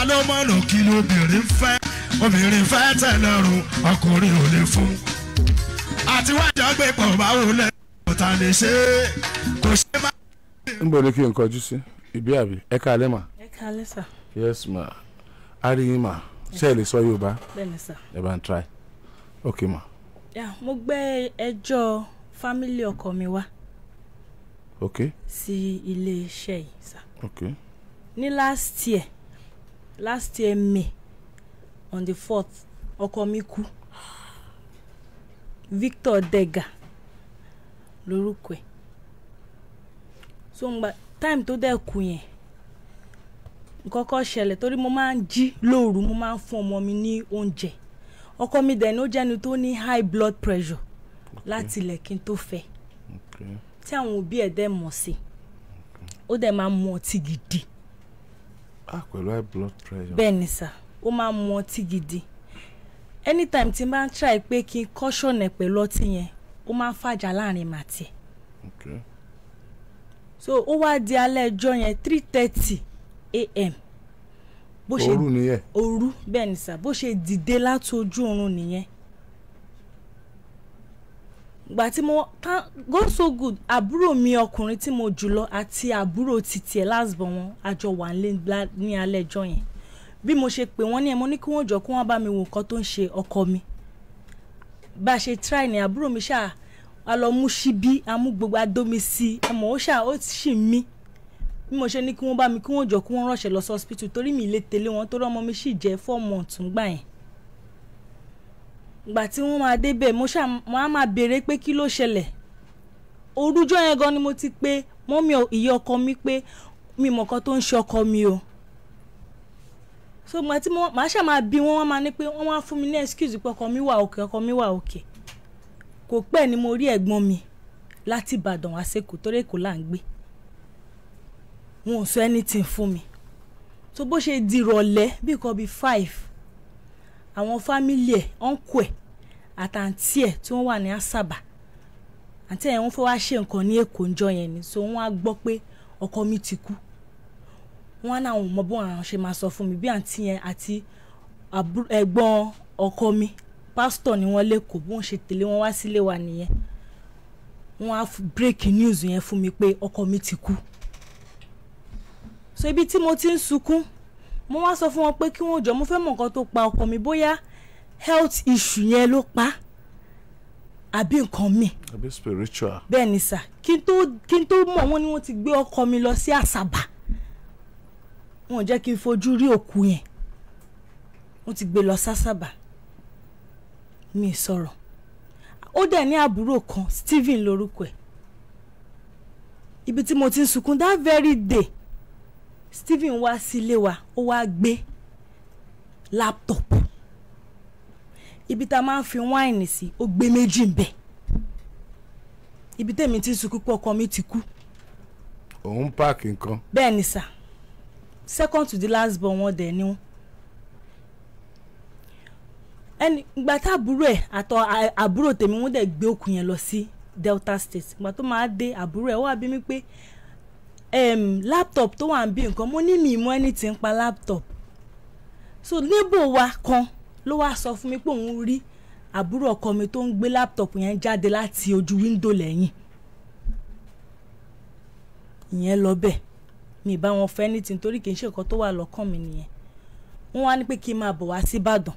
ta ló mọ̀nà kí lóbìnrin fẹ́? Obìnrin fẹ́ tẹ̀lọ́rùn ọkùnrin ò lè fún. Àti wájà gbé pọ̀ báwo lẹ́ ọ̀tá lè ṣe é. Kò ṣe má. níbo ni kí n kọjú sí? Ìbí àbí? Ẹ káalẹ́ mà. Ẹ kálẹ́ sà. Yes ma a rí yín mà. Ṣé ẹ lè sọ yorùbá? Bẹ́ẹ̀ ni sà. ẹ bá ń try. Ok ma mo gbé ẹjọ́ fámílì ọkọ mi wá. Ok. Sí iléeṣẹ́ yìí sà. ok. Ní last year last year may on the fourth ọkọ mi kú. Victor Dega lórúkọ ẹ̀. So ngba time tó dẹ̀ kú yẹn nǹkan kan ṣẹlẹ̀ torí mo máa ń jí lóru mo máa ń fún ọmọ mi ní oúnjẹ. Ọkọ mi dẹ̀ ní ó jẹ́ni tó ní high blood pressure láti ilẹ̀ kí n tó fẹ́. Tí àwọn òbí ẹ̀ dẹ̀ mọ̀ sí ó dẹ̀ máa mu ọtí gidi ah pẹ̀lú high blood pressure. Bẹ́ẹ̀ ni sà ó máa ń mu ọtí gidi. Anytime tí n bá ń try pé kí n ẹ̀ pẹ̀lú ọtí yẹn ó máa ń fàjà láàárín màtí ẹ̀ ok. So ó wá di alẹ́ ẹjọ́ yẹn three thirty a.m. bó ṣe òru nìyẹn. Òru bẹ́ẹ̀ ni sà bó ṣe dìde láti ojú oorun nìyẹn gbà tí mo tán go so good àbúrò mi ọkùnrin tí mo jù lọ àti àbúrò títí ẹ̀ lásìbọ̀ wọn àjọ wà ní alẹ́ ẹjọ́ yẹn. Bí mo ṣe pè wọ́n ní ẹ̀ mo ní kí wọ́n jọ kí wọ́n bá mi wo nǹkan tó ń ṣe ọkọ mi. Bá a try ní àbúrò mi ṣáà a lọ mú síbí a mú gbogbo adomi sí i. Ẹ mọ̀ ó ṣáà ó bí mo ṣe ní kí wọ́n bá mi kí wọ́n jọ kí wọ́n ránṣẹ́ lọ sí hospital torí mi lè tẹ̀lé wọn torí ọmọ mi sì jẹ́ four months ńgbà yẹn gbà tí wọ́n máa débẹ̀ mo ṣáà á máa béèrè pé kí ló ṣẹlẹ̀. Orújọ́ yẹn gan ni mo ti pé mọ́mí ìyá ọkọ mi pé mi mọ̀ kan tó ń ṣe ọkọ mi o. So gbà tí máa ṣáà máa bí wọn wọ́n máa ní pé wọ́n máa fún mi ní excuse pé ọkọ mi wà òkè ọkọ mi wà òkè. Kò pẹ́ ni mo rí ẹ̀gbọ́n mi láti Ìbàdàn wá sẹ́kọ̀ọ́ torí Èkó là ń gbé. Wọn ò sọ anything fún mi. So bó ṣe di ìrọ̀lẹ́ bí nǹkan bíi five àwọn fámìlì ẹ̀ ọ̀nkù ẹ̀ àtàǹtí ẹ̀ tí wọ́n wà ní àṣàbà àǹtí ẹ̀ wọ́n fẹ́ wá ṣe nǹkan ní èkó ńjọ́ yẹn ni so wọ́n á gbọ́ pé ọkọ mi ti kú. Wọ́n á náà mọ bọ́n àwọn ṣe máa sọ fún mi bí àǹtí yẹn àti ẹ̀gbọ́n ọkọ mi pásítọ̀ ni wọ́n lẹ́kọ̀ọ́ bí wọ́n ṣe tẹ̀lé wọn wá sílé wa nìyẹn. Wọ́n á break news yẹn fún mi pé ọkọ mi ti kú. So ibi tí mo ti ń sunkún mo wá sọ fún wọn pé kí wọ́n jọ mo fẹ́ mọ̀ nǹkan tó pa ọkọ mi bóyá health issue yẹn ló pa àbí nǹkan míì àbí spiritual. Bẹ́ẹ̀ ni sà. Kí n tó kí n tó mọ̀ wọ́n ni wọ́n ti gbé ọkọ mi lọ sí àṣàbà wọn ò jẹ́ kí n fojú rí òkú yẹn. Wọ́n ti gbé lọ sásàbà mi sọ̀rọ̀. Ó dẹ̀ ní àbúrò kan Stephen lórúkọ ẹ̀. Ibi tí mo ti ń sunkún that very day Stephen wá sílé wa ó wá gbé laptop. Ibi tá a máa ń fi wáìnì sí ó gbé méjì ń bẹ̀. Ibi tèmi ti sunkún pé ọkọ mi ti kú. Òun páàkì nǹkan. Bẹ́ẹ̀ ni sà. Second to the last born wọn dẹ̀ ni wọn. ẹni ìgbà tá àbúrò ẹ̀ àtọ àbúrò tèmi wọ́n dẹ̀ gbé òkú yẹn lọ sí Delta State. Ìgbà tó máa dé àbúrò ẹ̀ wá bí mi pé em, laptop tó wà ń bí nǹkan mo ní mi mọ ẹni tí ń pa laptop. So neighbor wa kan ló wá sọ fún mi pé òun rí àbúrò ọkọ mi tó ń gbé laptop yẹn jáde láti ojú wíńdò lẹ́yìn. Ìyẹn lọ bẹ́ẹ̀. Mi bá wọn fẹ́ ní tìǹtorí kì í ṣe nǹkan tó wà lọ́kàn mi nìyẹn. Wọ́n wá ní pé kí n máa bọ̀ wá sí Ìbàdàn.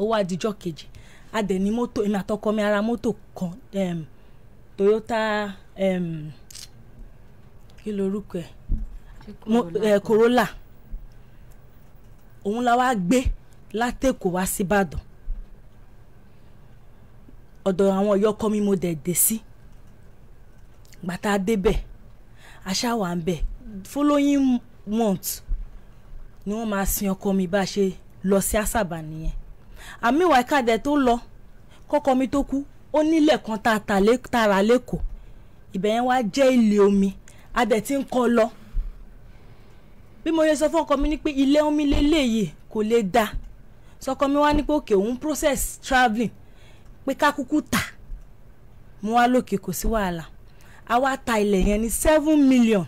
Ó wá dijọ́ kejì. A ní mọ́tò èmi àtọkọ mi ara mọ́tò kan em, Toyota em, kí lorúkọ ẹ̀? Corolla. Òun la wá gbé látẹ̀kọ̀ wá sí Ìbàdàn. Ọ̀dọ̀ àwọn ìyọkọ mi mo dẹ̀ dé sí. Gbàtà débẹ̀ wà ń bẹ̀ following month ni wọ́n máa sin ọkọ mi bá a ṣe lọ sí àṣàbà nìyẹn. Àmì ìwà ìkàdẹ tó lọ kọ́kọ́ mi tó kú ó nílẹ̀ kan tá a tà lé- tá a rà lẹ́kọ̀ọ́ ibẹ̀ yẹn wá jẹ́ ilé omi a dẹ̀ ti ń kọ́ lọ. Bí mo yẹ sọ fún ọkọ mi ní pé ilé omi lélẹ́yìí kò lè dá sọkọ mi wá ní pé òkè òun process travelling pé ká kúkú tà. Mo wá lókè kò sí wàhálà. A ta ilẹ̀ yẹn ní seven million.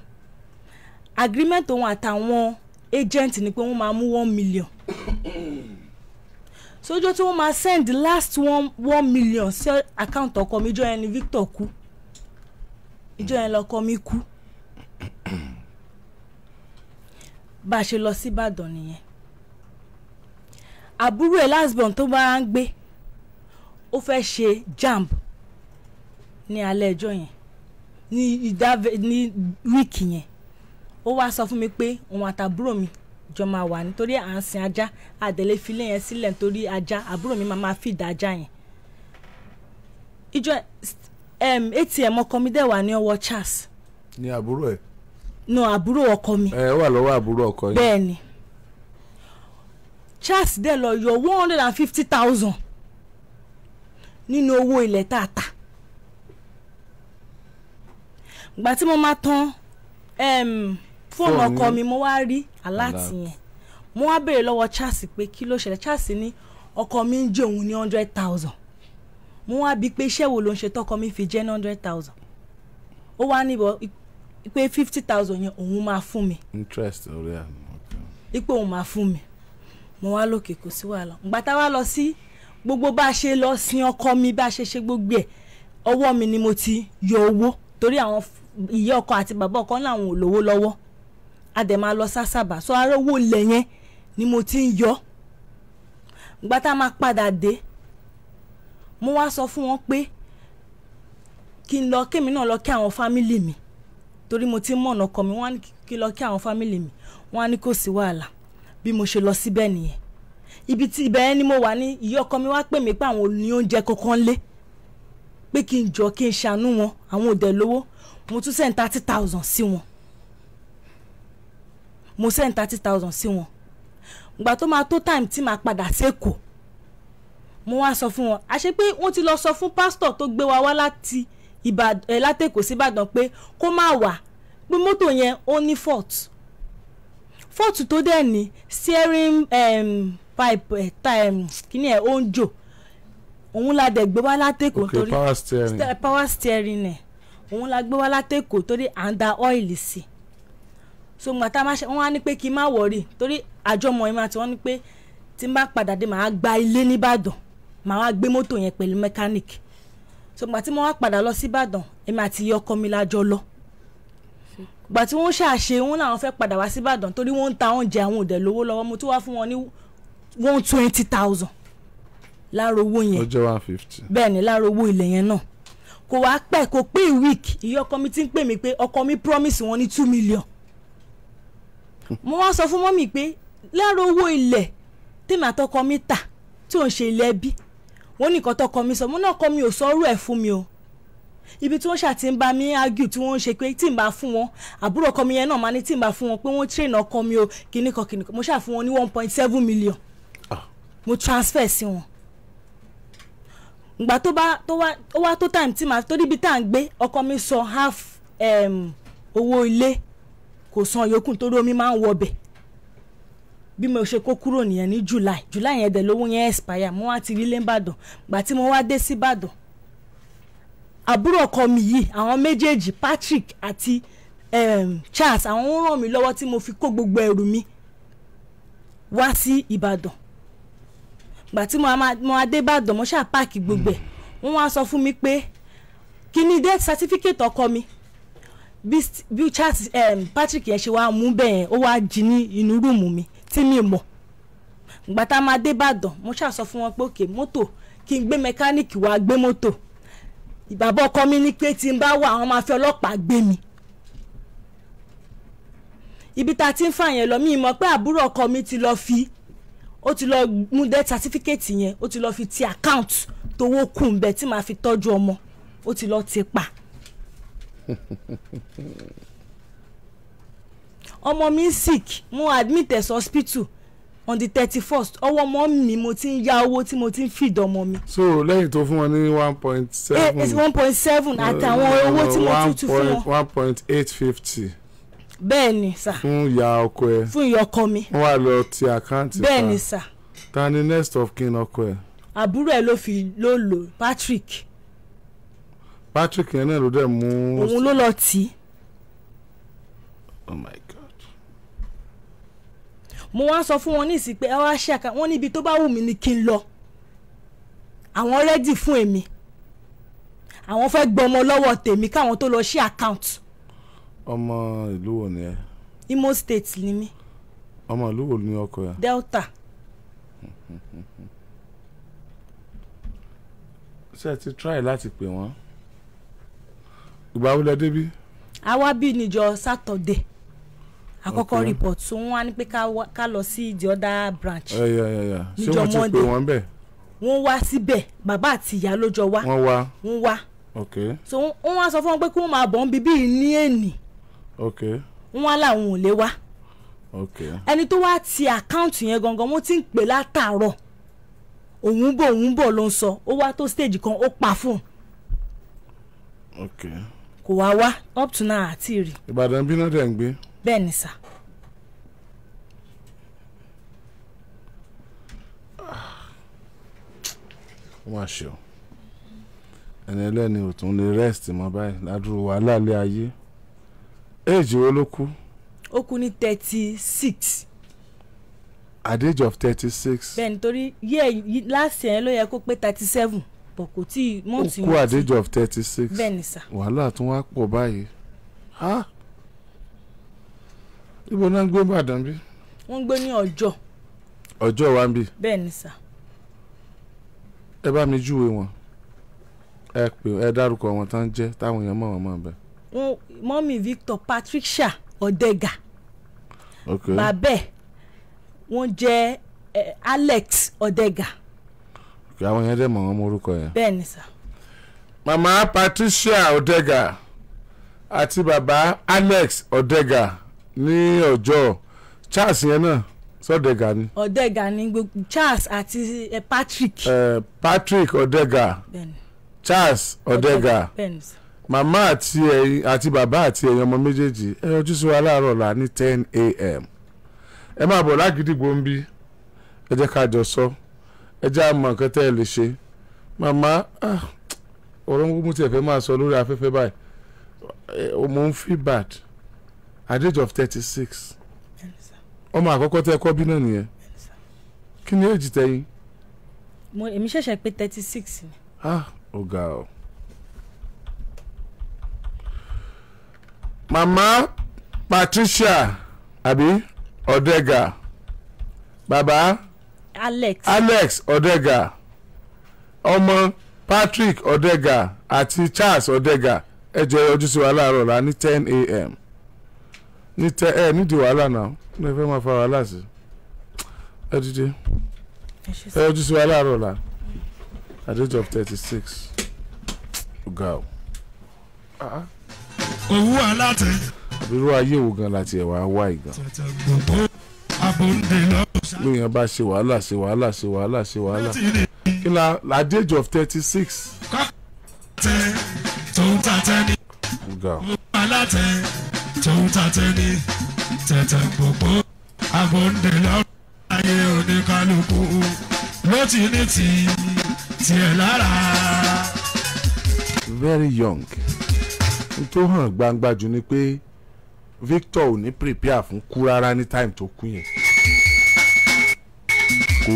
Agreement òun àtàwọn agent ni pé wọ́n máa mú one million. Sójó tí wọ́n máa send last one one million sí account ọkọ mi ìjọ yẹn ni Victor kú. Ìjọ yẹn lọkọ mi kú bá a ṣe lọ sí Ìbàdàn nìyẹn. Àbúrò ẹ̀ last born tó bá ń gbé ó fẹ́ ṣe jamb ní alẹ́ ẹjọ́ yẹn ní ìdá ní wíìkì yẹn. Ó wá sọ fún mi pé òun àtàbúrò mi jọ máa wà nítorí à ń sin ajá àdẹ̀lé filé yẹn sílẹ̀ nítorí ajá àbúrò mi máa máa fìdá ajá yẹn. Ìjọ um, atm ọkọ mi dẹ̀ wà ní ọwọ́ Charles. Ní àbúrò ẹ̀ no àbúrò ọkọ mi. Ẹ wà lọ́wọ́ àbúrò ọkọ yìí bẹ́ẹ̀ ni Charles dẹ̀ lọ yọ one hundred and fifty thousand nínú owó ilẹ̀ tààtà gbà tí mo máa tán fóònù ọkọ mi mo wá rí aláàtì yẹn. Mo wá béèrè lọ́wọ́ Charles pé kí ló ṣẹlẹ̀. Charles ní ọkọ mi ń jẹ òun ní hundred thousand. Mo wá bí pé iṣẹ́ wo ló ń ṣe tọkọ mi fi jẹ́ ní hundred thousand. Ó wá níbọ̀ pé fifty thousand yẹn òun máa fún mi. Interest orí ẹ̀ okay. ipò òun máa fún mi. Mo wá lókè kò sí wàhálà. Ìgbà tá a wá lọ sí gbogbo bá a ṣe lọ sin ọkọ mi bá a ṣe ṣe gbogbo ẹ̀ ọwọ́ mi ni mo ti yọ owó. Torí àwọn ìyá ọkọ àti bàbá ọkọ náà àwọn ò lówó lọ́wọ́. A dẹ̀ máa lọ sásàbà sọ ara owó ilẹ̀ yẹn ni mo ti ń yọ. Ìgbà tá a máa padà dé mo wá sọ fún wọn pé kí n lọ kémi náà lọ kí àwọn fámìlì mi torí mo ti mọ̀nà ọkọ mi wọ́n á ní kí lọ kí àwọn fámìlì mi. Wọ́n á ní kò sí wàhálà. Bí mo ṣe lọ síbẹ̀ nìyẹn. Ibi tí ibẹ̀ ni mo wà ní ìyá ọkọ mi wá pè mí pé àwọn ní oúnjẹ kankan lé. Pé kí n jọ kí n ṣàánú wọn àwọn ò lówó. Mo tún send thirty thousand sí wọn. Mo send thirty thousand sí wọn. Ìgbà tó máa tó time tí màá padà sékòó mo wá sọ fún wọn. Àṣé pé wọ́n ti lọ sọ fún pásítọ̀ tó gbé wa wá láti ìbàdàn ẹ látẹ̀kọ̀ síbàdàn pé kó má wà. Pé mọ́tò yẹn ó ní fault. Fault tó dẹ̀ ní steering um, pipe ẹ̀ ta um, kíní ẹ̀ ó ń jò. Òun la dẹ̀ gbé wá látẹ̀kọ̀ okay power steering. Ste- power steering ẹ̀. Òun la gbé wá látẹ̀kọ̀ torí à ń da ọ́ìlì sí. I so gbà tá a máa ṣe wọ́n á ní pé kí n má wọ̀rì torí àjọmọ̀ ẹ̀ máa ti wọ́n ní pé tí n bá padà dé màá gba ilé nìbàdàn màá wá gbé mọ́tò yẹn pẹ̀lú mechanic so gbà tí mo wá padà lọ sí ìbàdàn èmi àti ọkọ mi lájọ lọ. Gbà tí wọ́n ṣàṣe wọn làwọn fẹ́ padà wá sí ìbàdàn torí wọ́n ń ta oúnjẹ àwọn òdẹ lówó lọ́wọ́. Mo tún wá fún wọn ní one twenty thousand láàárọ̀ owó yẹn. Jẹ́ one fifty. Bẹ́ẹ̀ ni láàárọ̀ owó ilẹ̀ yẹn náà. Kò wá pẹ́ kò pé week. Ìyá ọkọ mi ti ń pè mí pé ọkọ mi promise wọn ní two million. Mo wá sọ fún mọ́mì pé láàárọ̀ owó ilẹ̀ tèmi àtọkọ mi tà tí ò ń ṣe ilẹ̀ ẹbí wọ́n ní nǹkan tọkọ mi sọ. Mo náà kọ́ mi ò sọ ọrú ẹ̀ fún mi o. Ibi tí wọ́n ṣà ti ń bá mi argue tí wọ́n ń ṣe pé tí n bá fún wọn àbúrò ọkọ mi yẹn náà máa ní tí n bá fún wọn pé wọ́n train ọkọ mi o kìnnìkan kìnnìkan mo ṣà fún wọn ní one point seven million. Ah. mo transfer sí wọn. Ìgbà tó bá tó wá ó wá tó time tí màá torí ibi tá à ń gbé ọkọ mi sọ half um, owó ilé. Kò san yòókù torí omi máa ń wọbẹ̀ bí mo ṣe kó kúrò nìyẹn ní july. July yẹn dẹ̀ lówó yẹn expire. Mo wá ti rí lé ìbàdàn. Gbà tí mo wá dé sí ìbàdàn àbúrò ọkọ mi yìí àwọn méjèèjì patrick àti um, charles àwọn ń ràn mí lọ́wọ́ tí mo fi kó gbogbo ẹrù mi wá sí ìbàdàn. Gbà tí mo adé ìbàdàn mo ṣáà páàkì gbogbo ẹ̀. Wọ́n wá sọ fún mi pé kí ni death certificate ọkọ mi? Bí charles um, patrick yẹn ṣe wá mú bẹ́ẹ̀ ó wá jí ní inú rúùmù mi tí mi mọ̀. Ìgbà tá a máa dé ìbàdàn mo ṣáà sọ fún wọn pé òkè mọ́tò kí n gbé mẹkáníìkì wá gbé mọ́tò. Ìbàbá ọkọ mi ní pé tí n bá wà àwọn máa fi ọlọ́pàá gbé mi. Ibi tá a ti ń fà yẹn lọ mí mọ̀ pé àbúrò ọkọ mi ti lọ fi ó ti lọ mú death certificate yẹn ó ti lọ fi ti account tówó kù ń bẹ tí màá fi tọ́jú ọmọ ó ti lọ ti pa. ọmọ mi sick mo admit ẹ̀ hospital on the thirty first ọwọ́ ọmọ mi mo ti ń yá owó tí mo ti ń feed ọmọ mi. So lẹ́yìn tó fún wọn ní one point seven. One point seven àtàwọn owó tí mo tún tún fún wọn. one point eight fifty. Bẹ́ẹ̀ ni sà. Fún ìyá ọkọ ẹ. Fún ìyá ọkọ mi. Wọ́n wá lọ ti àkáǹtì bẹ́ẹ̀ ni sà. Ta ni next of kin ọkọ ẹ? Àbúrò ẹ̀ ló fi ló lò Patrick. Patrick yẹn náà ló dẹ̀ mú òun ló lọ tì í. Oh my mo wá sọ fún wọn ní ìsìn pé ẹ wá ṣe àká wọn níbi tó bá wù mí ni kí n lọ. Àwọn rẹ́dì fún èmi. Àwọn fẹ́ gbọmọ lọ́wọ́ tèmi káwọn tó lọ ṣí account. Ọmọ ìlú wo ni ẹ? Imo State ni mí. Ọmọ ìlú wo ni ọkọ ẹ? Delta. Ṣé ẹ ti try láti pè wọ́n? Ìgbà wo lẹ débí àwa bí níjọ́ Saturday àkọ́kọ́ report so wọ́n wá ní pé ká lọ sí the other branch. Yà yà yà ṣé Níjọ́ wọ́n ti pè Monday. wọ́n bẹ̀ wọ́n wá síbẹ̀ bàbá àti ìyá ló jọ wá. Wọ́n wá. Wọ́n wá. Ok. So wọ́n- wọ́n wá sọ fún wọn pé kí wọ́n máa bọ̀ ń bíbí ní èní ok. Wọ́n wá láwọn ò lè wá. Ok. Ẹni tó wá ti àkáǹtì yẹn gangan mo ti ń pè látàárọ̀. Òun bọ̀ òun bọ̀ ló ń sọ. Ó wá tó stage kan ó pa fún un. Ok. Kò wá wá. Up to now àti rí. Ìbàdàn bí náà dẹ̀ ń gbé bẹ́ẹ̀ ni sà. Ó máa ṣe o. Ẹni ẹlẹ́ni ò tún lè rest mọ́ báyìí. Ládùúrú wàhálà ilé ayé. Éèjì wo ló kú? Ó kú ní thirty six at the age of thirty six bẹ́ẹ̀ nítorí yẹ last year ló yẹ kó pé thirty seven bọ̀ kò tí ó mọ́ọ̀tì kú at the age of thirty six bẹ́ẹ̀ ni sà. Wàhálà tún wá pọ̀ báyìí. Ha ibo náà ń gbé Ìbàdàn bí? Wọ́n ń gbé ní ọjọ́. Ọjọ́ wa ń bì bẹ́ẹ̀ ni sà. Ẹ bá mi júwe wọn. Ẹ pè ẹ dárúkọ wọn tán jẹ́ táwọn èèyàn mọ̀ wọ́n mọ̀ bẹ́ẹ̀. Mọ́mì Victor Patricia Odega. Ok. Bàbẹ́ wọ́n jẹ́ Alex Odega. Ok àwọn yẹn dẹ̀ mọ̀ wọ́n mọ orúkọ yẹn. bẹ́ẹ̀ ni sà. Mama Patricia Odega àti baba Alex Odega ní ọjọ́ Charles yẹn náà sọdẹga ni. Odega ní gbogbo Charles àti eh, Patrick. Eh, Patrick ni Charles ni sà màmá àti ẹ̀yin àti bàbá àti ẹ̀yin ọmọ méjèèjì ẹ yọjú sí wa láàárọ̀ ọ̀la ní ten a.m. ẹ máa bọ̀ lágídígbò ń bí. Ẹ jẹ́ ká jọ sọ. Ẹ jẹ́ àmọ̀ nǹkan tẹ́ ẹ lè ṣe. Màmá ah, ọ̀rọ̀ ń mú tiẹ̀ fẹ́ máa sọ lórí afẹ́fẹ́ báyìí. Ẹ, mo ń feel bad at the age of thirty six ọmọ àkọ́kọ́ tẹ́ kọ́ bí náà nìyẹn. Kí ni èjì tẹ́yìn mo èmi ṣẹ̀ṣẹ̀ pé thirty six ni. Ah ó ga ọ. mama Patricia àbí Odega. Baba Alex. Alex Odega. Ọmọ Patrick Odega àti Charles Odega. Ẹ jẹ́ ojú sí wa láàárọ̀ la ní ten a.m. ní tẹ ẹ nídìí wàhálà náà. Ní ẹ fẹ́ máa fa wàhálà sí. Ẹ dìde. Ẹ ojú sí wa láàárọ̀ la. At age of thirty six ọ̀gá o. Owó aláàtẹ. Àbírú ayé wo gan láti ẹ̀ wá wá lọ́sà lóyìn bá ṣe wàhálà ṣe wàhálà ṣe wàhálà ṣe wàhálà. Kí la at age of thirty six tẹ tó ń tàtẹ ní ọ̀gá o. Owó aláàtẹ tó ń tàtẹ ní tẹ̀tẹ̀ gbogbo. Lọ́sà ayé oníkálukú ló ti ní ti tiẹ̀ lára. very young. N tó hàn gbangba jù ni pé Victor ò ní prepare fún kú rárá ní time tó kú yẹn. Kò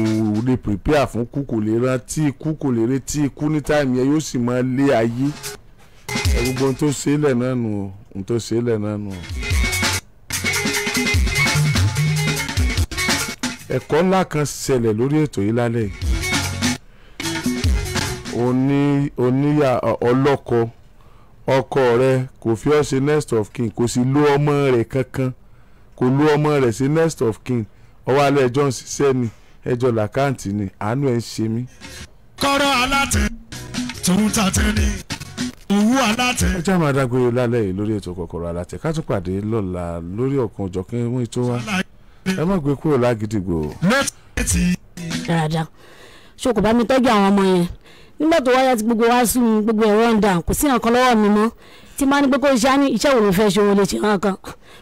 lè prepare fún kú kò lè rántí ikú kò lè retí ikú ní time yẹn yóò sì máa lé ayé gbogbo ohun tó ṣe é lẹ̀ náà nù o ohun tó ṣe é lẹ̀ náà nù o. ẹ̀kọ́ ńlá kan ṣẹlẹ̀ lórí ètò yìí lálẹ́ yìí oní oníyà ọlọ́kọ ọkọ rẹ kò fi ọ́ ṣe next of kin kò sì lo ọmọ rẹ̀ kankan kò lo ọmọ rẹ̀ ṣe next of kin ọwọ́ alẹ́ ẹjọ́ ń ṣiṣẹ́ ni ẹjọ́ làkáǹtì ni àánú ẹ̀ ń ṣe mí. kọ́rọ́ aláàtẹ ń tàtẹ ní owó aláàtẹ ẹ já máa dágbére lálẹ́ yìí lórí ètò kòkòrò alátẹ. Ká tún pàdé lọ́la lórí ọ̀kan òjọ̀kan mú ètò wa. Ẹ má gbé kúrò lágídígbò dáadáa kò bá mi tọ́jú àwọn ọmọ yẹn nígbà tó wáyà tí gbogbo wa sùn gbogbo ẹ̀rọ ń dà kò sí nǹkan lọ́wọ́ mi mọ́. Tí máa ní pé kó ṣe á ní iṣẹ́ wo ló fẹ́ ṣe òun lè ṣe nǹkan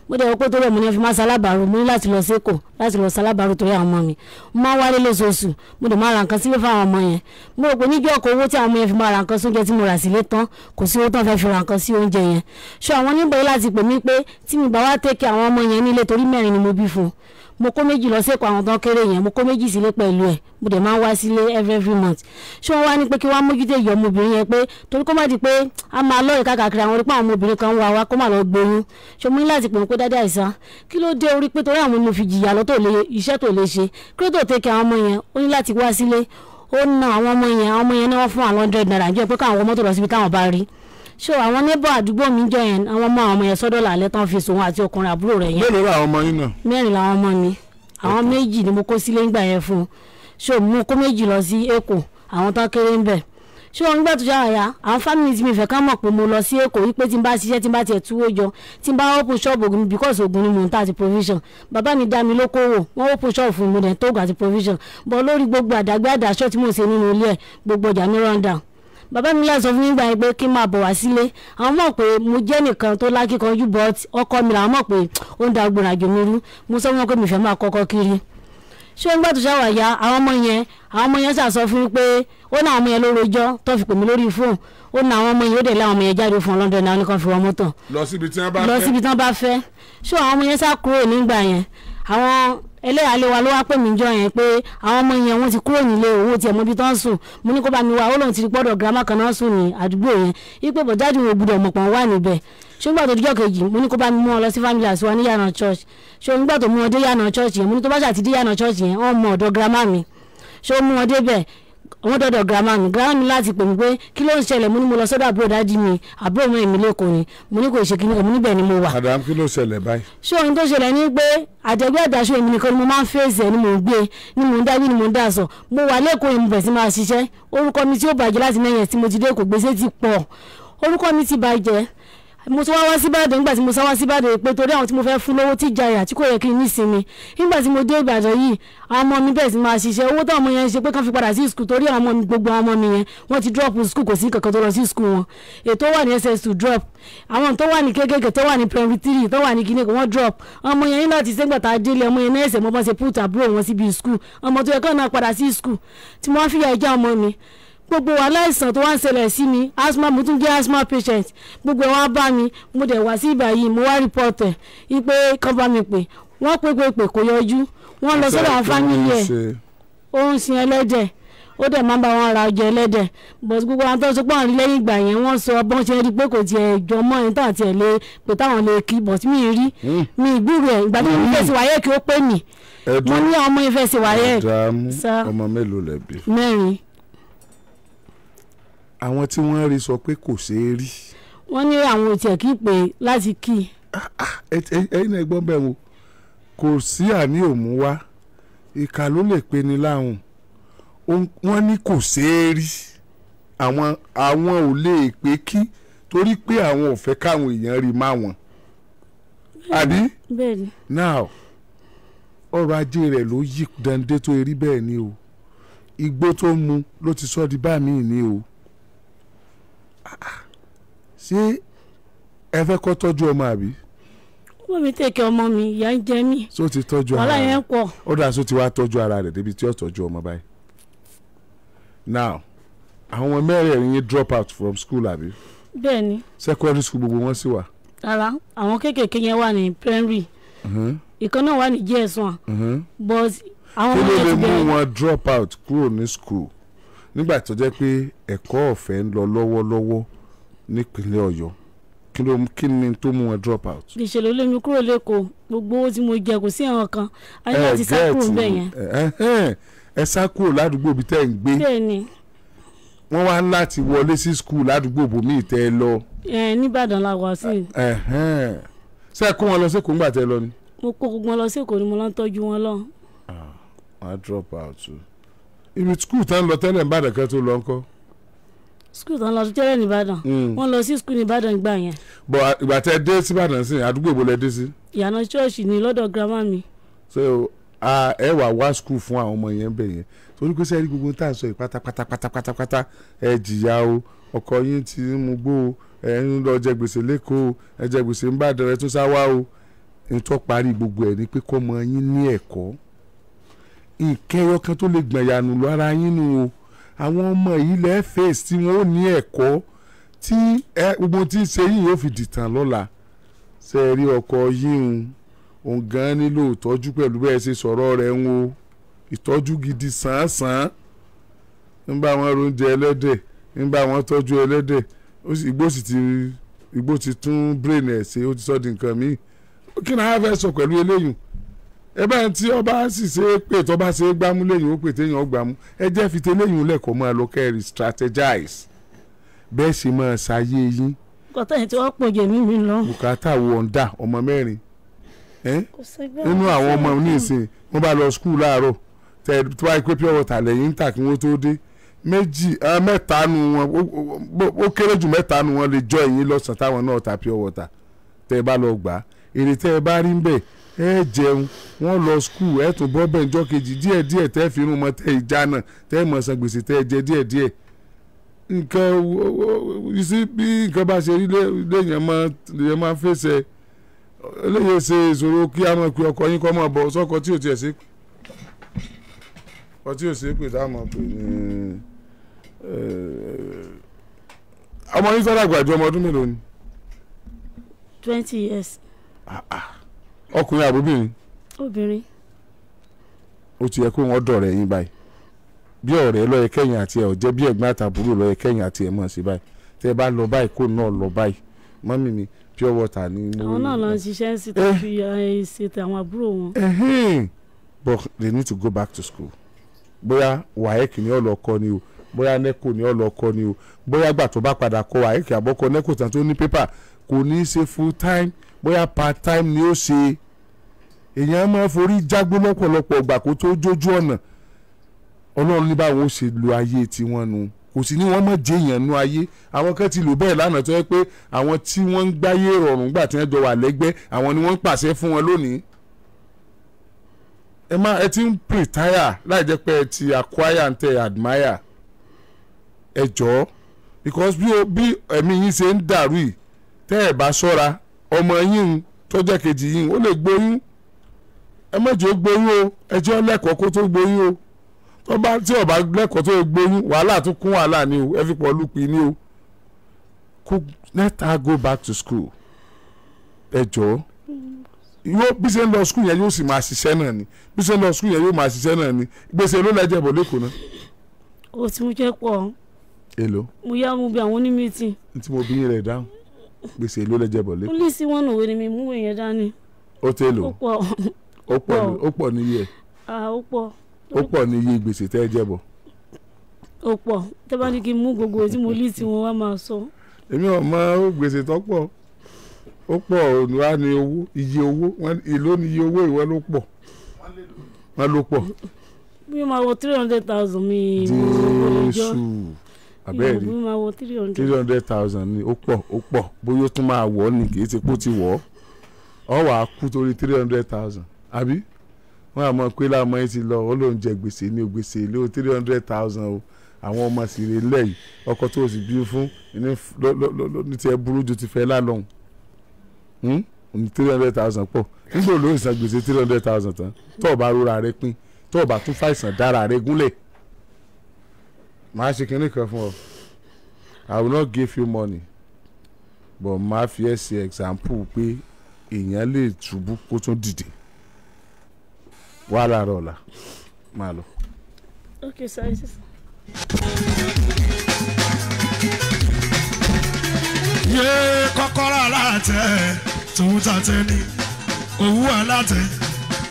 mo dẹ̀ wọ́n pé torí ẹ̀ mo ní fi máa ṣalábàárò mo ní láti lọ èkó láti lọ ṣalábàárò torí àwọn ọmọ mi. Mo máa wálé lóṣooṣù mo dẹ̀ máa ra nǹkan sílé fáwọn ọmọ yẹn. Mo rò pé níjọ́ ọkọ̀ owó tí àwọn ọmọ yẹn fi máa ra nǹkan sóúnjẹ tí mo rà sílé tán kò sí owó tán fẹ́ fi ra nǹkan sí oúnjẹ yẹn. Ṣọ àwọn oníbẹ̀rẹ̀ láti pè mí pé tí mi bá wá tẹ́kẹ̀ àwọn ọmọ yẹn nílé torí mẹ́rin ni mo bí fún un mo kó méjì lọ sẹ́kọ̀ọ́ àwọn tó kéré yẹn mo kó méjì sílé pẹ̀lú ẹ̀. Mo dẹ̀ máa ń wá sílé every every month. Ṣé wọ́n wá ní pé kí wọ́n á mójútó ìyọ̀ ọmọbìnrin yẹn pé torí kó má di pé a máa lọ́ọ̀rẹ́ káàkiri àwọn orí pé àwọn ọmọbìnrin kan wà wá kó má lọ gbóyún ṣé mo ní láti pè wọ́n pé dáadáa ìsá kí ló dé orí pé torí àwọn mo fi jìyà lọ tó lè iṣẹ́ tó lè ṣe? Kí tẹ̀kẹ́ àwọn ọmọ yẹn? Ó ní láti wá sílé. Ó na àwọn ọmọ yẹn àwọn ọmọ yẹn náà wọ́n fún àwọn hundred naira. Jẹ́ pé káwọn mọ́tò lọ síbi táwọn bá rí so àwọn neighbor àdúgbò mi jọ yẹn àwọn ọmọ àwọn ọmọ yẹn sọ́dọ̀ làlẹ́ tán fi sòun àti ọkùnrin àbúrò rẹ̀ yẹn. Mélòó ra àwọn ọmọ yín náà. mẹ́rin làwọn ọmọ mi. Àwọn méjì ni mo kó sílé ńgbà yẹn fún. Un so mo kó méjì lọ sí èkó? Àwọn tó kéré ń bẹ̀. So nígbà tó ṣàwàyà àwọn family mi fẹ́ ká mọ̀ pé mo lọ sí èkó wípé tí n bá ṣiṣẹ́ tí n bá tiẹ̀ túwó jọ tí n bá open shop ògùn mi because ògùn ni mò ń tà àti provision. Bàbá mi dá mi lókòwò wọ́n open shop fún mi dẹ̀ tó ògùn àti provision. But lórí gbogbo àdàgbé àdàṣọ tí ń ṣe nínú ilé ẹ̀ gbogbo ọjà mi run down bàbá mi láti sọ fún mi gbà pé kí n máa bọ̀ wá sílé. Àwọn mọ̀ pé mo jẹ́ nìkan tó lákìkanjú but ọkọ mi làwọn mọ̀ pé ó ń da gbòòrò àjò mi rú mo sọ fún wọn pé mi fẹ́ máa kọ́kọ́ kiri. Ṣé ń gbà tó ṣàwàyà àwọn ọmọ yẹn àwọn ọmọ yẹn ṣàṣọ fún mi pé ó ní àwọn ọmọ yẹn ló rojọ́ tó fi pè mí lórí fóònù. Ó ní àwọn ọmọ yẹn ó dẹ̀ láwọn ọmọ yẹn jáde fún ọlọ́dọ̀ náà ní kan fi wọ́n mọ́tò. Lọ síbi tí wọ́n bá lọ fẹ́. síbi tí wọ́n bá fẹ́. Ṣé àwọn ọmọ yẹn sá kúrò nígbà yẹn? Àwọn ẹlẹ́yàlé wa ló wá pè mí jọ yẹn pé àwọn ọmọ yẹn wọ́n ti kúrò nílé owó tiẹ̀ mọ́bí tán sùn. Mo ní kó bá mi wá ó lóun ti gbọ́dọ̀ girama kan náà sùn ní àdúgbò yẹn. Wípé bọ̀dájú wo gbúdọ̀ mọ̀ pọ̀n wà níbẹ̀. Ṣùgbọ́n dijọ́ kejì mo ní kó bá mi mú wọn lọ sí family àti wọn ní yànà church. Ṣé nígbà tó mú wọn dé yànà church yẹn? Mo ní tó bá ṣàti dé yànà church yẹn wọ́n mọ girama mi. Ṣé ó mú wọn débẹ̀ wọ́n dọ̀dọ̀ girama mi. Girama mi láti pè mí pé kí ló ń ṣẹlẹ̀? Mo ní mo lọ sọ́dọ̀ àbúrò dájú mi. Àbúrò mi èmi lẹ́kọ̀ọ́ ni. Mo ní kò ṣe kí ni mo níbẹ̀ ni mo wà. Madam kí ló ṣẹlẹ̀ báyìí. ṣé ohun tó ṣẹlẹ̀ ní pé àjẹgbẹ́ àdáṣọ èmi nìkan ni mo máa ń fèsì ẹ̀ ni mò ń gbé ni mò ń dábí ni mò ń dà sọ mo wà lẹ́kọ̀ọ́ mo bẹ̀ sí máa ṣiṣẹ́. Orúkọ mi tí ó bàjẹ́ láti mẹ́yẹn tí mo ti dé kò gbèsè ti pọ̀. Orúkọ mi ti bàjẹ́ mo tún wá wá síbàdàn nígbà tí mo sá wá síbàdàn pé torí àwọn tí mo fẹ́ fún lówó tí jàyà tí kò yẹ kí n ní sinmi nígbà tí mo dé ìbàdàn yìí àwọn ọmọ mi bẹ̀rẹ̀ sí máa ṣiṣẹ́. Owó táwọn ọmọ yẹn ṣe pé kán fi padà sí skul torí àwọn ọmọ mi gbogbo ọmọ mi yẹn wọ́n ti drop skul kò sí kankan tó lọ sí skul wọn. Ètò wà ní ss to drop. Àwọn tó wà ní kékèké tó wà ní primary three tó wà ní kan wọ́n drop. Ọmọ yẹn ní láti sẹ́gbà tá a délé ọmọ yẹn ní ẹsẹ̀ mọ́ bá ṣe put àbúrò wọn síbi skul ọmọ tó yẹ kán náà padà sí skul tí wọ́n fi yà ìjà ọmọ mi gbogbo aláìsàn tó wá ń ṣẹlẹ̀ sí mi asthma mo tún jẹ́ asthma patient. Gbogbo ẹ̀ wá bá mi mo dẹ̀ wá sí ibà yìí mo wá report ẹ̀. Ipe kán bá mi pè wọ́n pé pé pé kò yọjú. Wọ́n lọ sọ́dọ̀ àwọn fámìlì ẹ̀. Ó ń sin ẹlẹ́dẹ̀. Ó dẹ̀ máa ń bá wọn ra ọjà ẹlẹ́dẹ̀. But gbogbo àwọn tó sọ pé àwọn rí lẹ́yìn ìgbà yẹn wọ́n sọ bọ́n ṣe rí pé kò tiẹ̀ jọ mọ́ ẹni táwọn tiẹ̀ lè pé táwọn lè kí but mi rí. Mi ìgbúrò ẹ̀. Ìgbà tí mo fẹ́ sí wáyé kí ó pè mí mo ní ọmọ ìfẹ́ sí wáyé. sá. ọmọ mélòó lẹ́bi. mẹ́rin àwọn tí wọ́n rí sọ pé kò ṣeé rí. wọ́n ní àwọn ò tiẹ̀ kí pé láti kí Ẹ- ẹ- ẹ̀yin náà gbọ́n bẹ́ẹ̀ o kò sí àní òmù wá. Ìka ló lè pe ni láhùn wọ́n ní kò ṣeé rí. Àwọn àwọn ò lè pé kí torí pé àwọn ò fẹ́ káwọn èèyàn rí má wọn. àbí? Now ọrọ̀ ajé rẹ̀ ló yí dande tó erí bẹ́ẹ̀ ni o. Igbó tó mu ló ti sọ di bá mi ni o. Ah, ah. Ṣé ẹ fẹ́ kọ́ tọ́jú ọmọ àbí? Wọ́n mi tẹ̀kẹ́ ọmọ mi ìyá ń jẹ mí. Ṣó ti tọ́jú wàhálà ara yẹn rẹ̀ pọ̀. Ó dà ṣó ti wá tọ́jú ara rẹ̀ débi tí ó tọ́jú ọmọ báyìí? Now àwọn ọmọ mẹ́rẹ̀ẹ̀rin yín drop out from school àbí? Bẹ́ẹ̀ ni secondary school gbogbo wọn sì wà. rárá àwọn kéékèèké yẹn wà ní primary. Mhm, ìkan náà wà ní gs one. Mhm. but àwọn kí ọmọ ló yẹn lè ti mú bẹ̀rẹ̀ wọn drop out kúrò ní school nígbà tó jẹ́ pé ẹ̀kọ́ ọ̀fẹ́ ń lọ lọ́wọ́lọ́wọ́ nípínlẹ̀ ọ̀yọ́ kí ló kí ni tó mú wọn drop out. ìṣèlú lémi kúrò lẹ́kọ̀ọ́ gbogbo owó tí mo jẹ kò sí àwọn kan. A ní láti sá kúrò níbẹ̀ yẹn ẹ sá kúrò ládùúgbò bí tẹ́ ẹ̀ ń gbé. Bẹ́ẹ̀ wọ́n wá láti wọlé sí school ládùúgbò bòmíì tẹ́ ẹ lọ. ẹ nìbàdàn la wà sí. Ṣé ẹ kó wọn lọ sí kóńgbà tẹ́ ẹ lọ ni. mo kó gbogbo wọn lọ sí èkó ni mo lọ ń tọ́jú wọn lọ. Wọ́n á drop out o. ibi school tán lọ tẹ́lẹ̀ ń bàdàn kan tó lọ ńkọ́. skul tán lọ jẹ́rẹ̀ nìbàdàn Mm. wọ́n lọ sí skul nìbàdàn gbà yẹn. Bọ̀ ìgbà tẹ́ ẹ dé síbàdàn sí àdúgbò ìbò lẹ dé sí. ìyànà ṣọ́ọ̀ṣì ni lọ́dọ̀ girama mi. So ẹ wà wá skul fún àwọn ọmọ yẹn bẹ̀ yẹn. Torí pé sẹ́yìn gbogbo tá à ń sọ yìí pátápátá pátápátá ẹ jìyà o. Ọkọ yín ti ń mú gbó o. Ẹ ń lọ jẹ gbèsè lẹ́kọ̀ọ́ ẹ jẹ gbèsè ń dẹrẹ tó sáwá o. Tó parí gbogbo ẹ̀ ni pé kọ́ ọmọ yín ní ẹ̀kọ́ ìkẹyọ kan tó lè gbọ̀nyànù lọ ara yín nu o. Àwọn ọmọ yìí lẹ́ fèsì tí wọ́n ó ní ẹ̀kọ́ tí ẹ gbogbo tí ń ṣe yìí yóò fi dìtàn lọ́la. Ṣe é rí ọkọ yín òun gan nílò ìtọ́jú pẹ̀lú bẹ́ẹ̀ ṣe sọ̀rọ̀ rẹ̀ ń wo ìtọ́jú gidi sàn-án ń bá wọn róúnjẹ ẹlẹ́dẹ̀ ń bá wọn tọ́jú ẹlẹ́dẹ̀. Igbó sì ti igbó ti tún brain ẹ̀ ṣe ó ti sọ́ di nǹkan míì. Kí ni a fẹ́ sọ pẹ̀lú eléyìí ẹ bá tí ọba sì ṣe é pé tọ́ba ṣe é gbámú lẹ́yìn ó pè téèyàn ó gbámú. Ẹ jẹ́ fi tẹ́lẹ̀yìn lẹ́kọ̀ọ́ máa lọ kẹ́rì strategize. Bẹ́ẹ̀ sì máa ṣayé yín. Kọ́tà yẹn tí wọ́n pọ̀ jẹ̀mí mi lọ. bùkátà wọ̀ǹda ọmọ mẹ́rin. Nínú àwọn ọmọ oníìsìn wọ́n bá lọ skul láàárọ̀. Tẹ bá yẹ pé pure water lẹ́yìn ń tà kí wọ́n tó dé. Méjì mẹ́ta nu wọn. Ó- kéré jù mẹ́ta nu wọn lè jọ ẹ̀yìn lọ́sàn-án táwọn náà ta pure water. Tẹ bá lọ gbà èrè tẹ bá rí ń bẹ̀ ẹ jẹun wọ́n lọ skul ẹ tún bọ́ bẹ́ẹ̀ njọ́ kejì. Díẹ̀ díẹ̀ tẹ́ fi irun mọ́ tẹ́ ìjà náà tẹ́ mọ̀ san gbèsè tẹ́ jẹ díẹ̀ díẹ̀. Nǹkan ìsí bí nǹkan bá ṣe rí lé- léèyàn máa léèyàn máa fèsè. Eléyìí ṣe ìṣòro kí a mọ̀ pé ọkọ yín kọ́ mọ̀ bọ̀ sọ́kọ tí ò tiẹ̀ ṣe ọkọ tí ò ṣe pé tá a mọ̀ pé ní ọmọ yín sọ́dọ̀ àgbàjọ ọmọ ọdún mélòó ni? Twenty years ọkùnrin àbóbìnrin obìnrin? Ó ti yẹ kó wọn dọ̀rẹ́ yín báyìí. Bí ọ̀rẹ́ lọ́yẹ kẹ́yìn àti ẹ̀ ọ̀jẹ́ bí ẹ̀gbọ́n àtàbúrò lọ́yẹ kẹ́yìn àti ẹ̀ mọ̀ sí báyìí. Tẹ́ ẹ bá lọ báyìí kó náà lọ báyìí. Mọ́mí mi pure water ni àwọn náà lọ ń ṣiṣẹ́ sí tó Eh. fi eh, ṣètò àwọn àbúrò wọn. But they need to go back to school. Bóyá waec ni ọlọ kọ ni o bóyá neco ni ọlọ kọ ni o bóyá gbà tó bá padà kọ waec àbọ̀kọ neco tán tó ní pépà kò ní í ṣe full time bóyá part time ni ó ṣe. Èèyàn máa forí jágbó lọ́pọ̀lọpọ̀ ìgbà kó tó jójú ọ̀nà. Ọlọ́run ní báwọn ó ṣe lo ayé tiwọn nu. Kò sí ní wọ́n mọ̀ jẹ́ èèyàn nú ayé. Àwọn kan ti lò bẹ́ẹ̀ lánàá tó yẹ pé àwọn tí wọ́n ń gbáyé rọrùn gbà tí wọ́n jọ wà lẹ́gbẹ́ àwọn ni wọ́n ń pàṣẹ fún wọn lónìí. Ẹ má ẹ ti ń retire láì jẹ́ pé ẹ ti acquire and tẹ admire. Ẹ jọ̀ọ́ because bí ẹ̀mí yín ṣe ń dàrú yìí tẹ́ ẹ bá ṣọ́ra ọmọ yín tọ́jọ́ kejì yín ó lè gbóyún. Ẹ mọ̀jọ́ gbóyún o ẹ jẹ́ lẹ́kọ̀ọ́ kó tó gbóyún o. Tó bá tí ọba lẹ́kọ̀ọ́ tó gbóyún wàhálà tó kún wàhálà ni o ẹ fi pọ̀ lùpì ni o. Kó let her go back to school. Ẹ jọ̀ọ́. Yóò bí ṣe ń lọ skul yẹn yóò sì máa ṣiṣẹ́ náà ni. Bí ṣe ń lọ skul yẹn yóò máa ṣiṣẹ́ náà ni. Gbèsè ló lẹ́jẹ̀ bọ̀ lẹ́kọ̀ọ́ náà. ó ti mú jẹ́ pọ̀. Èlò mo yá mo bí àwọn onímìtì tí mo bí rẹ̀ dáhùn gbèsè ló lẹ́jẹ̀ bọ̀ lẹ́kọ̀ọ́. pólísì wọn òwe ni mi mú èèyàn dání. Ó tẹ́ lò? Ó pọ̀. Ó pọ̀ ní- pọ̀. ó pọ̀ ah, ó pọ̀. Níye gbèsè tẹ́ ẹ jẹ́ bọ̀. ó pọ̀. Tẹ́ bá ní kí n mú gbogbo tí mo lì tí wọn wá máa sọ. Èmi ò mọ gbèsè tó pọ̀. Ó pọ̀ wá ní owó iye owó èló ni iye owó ìwọ ló pọ̀? Wọn ló pọ̀. Bí mo máa wọ three hundred thousand mi jésù abẹ́rẹ́ three hundred. Thousand ni ó pọ̀ ó pọ̀. Bóyá ó tún máa wọ̀ ọ́ ni kì í ṣe kó ti wọ̀ ọ́. Ọ wàá kú torí three hundred thousand. Àbí? Wọ́n á mọ̀ pé láàmú yín ti lọ ó lóun jẹ gbèsè ní gbèsè ilé o three hundred thousand o. Àwọn ọmọ sì rè lẹ́yìn. Ọkọ tó o sì bí fún ní tiẹ̀ burú ju ti fẹ́ lálọ́hùn ní three hundred thousand pọ̀. Nígbà ló ń san gbèsè three hundred thousand tán? Tó o bá rora rẹ pín tó o bá tún fàìsàn dára rẹ gúnlẹ̀ màá ṣe kinní kan fún ọ I will not give you money but màá fi ẹ́ ṣe example pé èèyàn lè ṣubú kó tún dìde wà láàárọ̀ ọ̀la máa lọ. ok sorry sis. yé kọ́kọ́rọ́ alátẹ tòun tàtẹ ni òwú alátẹ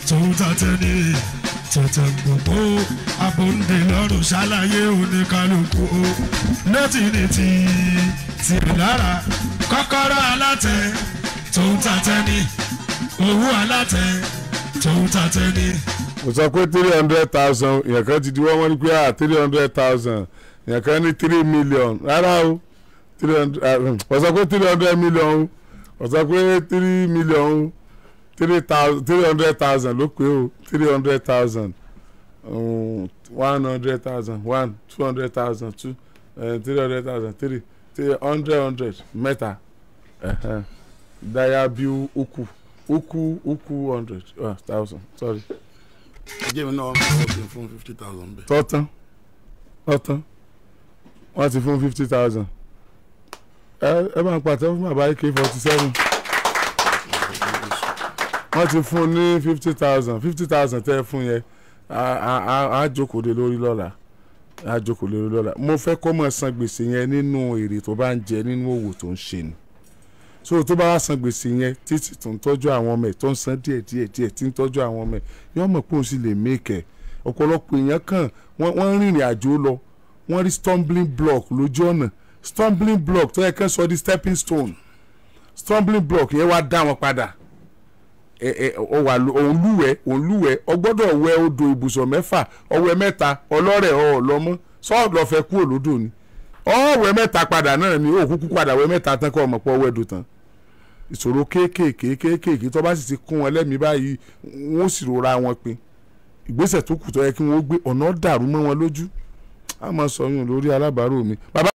tòun tàtẹ ni tètè gbogbo abòǹde lọ́rùn ṣàlàyé oníkálukú o. Létí ní ti tìrì lára kọ́kọ́rọ́ alátẹ tòun tàtẹ ni òwú alátẹ tòun tàtẹ ni. mo sọ pé three hundred thousand èèyàn kan ti di wọ́n wọ́n ní pé ah three hundred thousand. Èèyàn kan ní three million. Rárá o three hundred mo sọ pé three hundred million o mo sọ pé three million. o three thousand three hundred thousand ló pé o. Three hundred thousand one hundred thousand one two hundred thousand two three hundred thousand three three hundred hundred mẹ́ta. Daya bí uku uku uku hundred ah thousand sorry. Jẹ́ mi náà wọ́n fún fifty thousand bẹ́ẹ̀. tọ́tán tọ́tán. Wọ́n ti fún fifty thousand. Ẹ ẹ máa ń pàtẹ́ fún bàbá ak forty seven wọ́n ti fún un ní fifty thousand. Fifty thousand tẹ́ fún yẹn á- jókòó lé lórí lọ́la. Á jókòó lé lórí lọ́la. Mo fẹ́ kó mọ̀ san gbèsè yẹn nínú èrè tó bá ń jẹ nínú òwò tó ń ṣe ni. So tó bá wá san gbèsè yẹn títí tó ń tọ́jú àwọn ọmọ ẹ̀ tó ń san díẹ̀ díẹ̀ díẹ̀ tí ń tọ́jú àwọn ọmọ ẹ̀ yóò mọ̀ pé òun sì lè mẹ́kẹ̀ ọ̀pọ̀lọpọ̀ èèyàn wọ́n wọ́n rìnrìn àjò lọ. Wọ́n rí stumbling block lójú ọ̀nà. Stumbling block tó yẹ kẹ́ sọ di stepping stone. Stumbling block yẹn wá dá wọn padà ẹ ẹ ọ wà ló- òun lúwẹ̀ òun lúwẹ̀ ọ gbọ́dọ̀ wẹ odò ibùsọ̀ mẹ́fà ọwẹ́ mẹ́ta ọlọ́rẹ̀ ọ lọ́mọ sọ́ọ̀lù ọ̀fẹ́ kú òlódò ni. Ọ̀wẹ́ mẹ́ta padà náà ni òkúkú padà wẹ́ mẹ́ta tán kọ́ ọmọ pọ̀ wẹ́dò tán. Ìṣòro kéékèèké kéékèèké tó bá sì ti kún wọn lẹ́mìí báyìí wọ́n sì rora wọn pin. Ìgbésẹ̀ tó kù tó yẹ kí wọ́n gbé ọ̀nà dàrú mọ́ wọn lójú. A máa sọ yún lórí alábàárò mi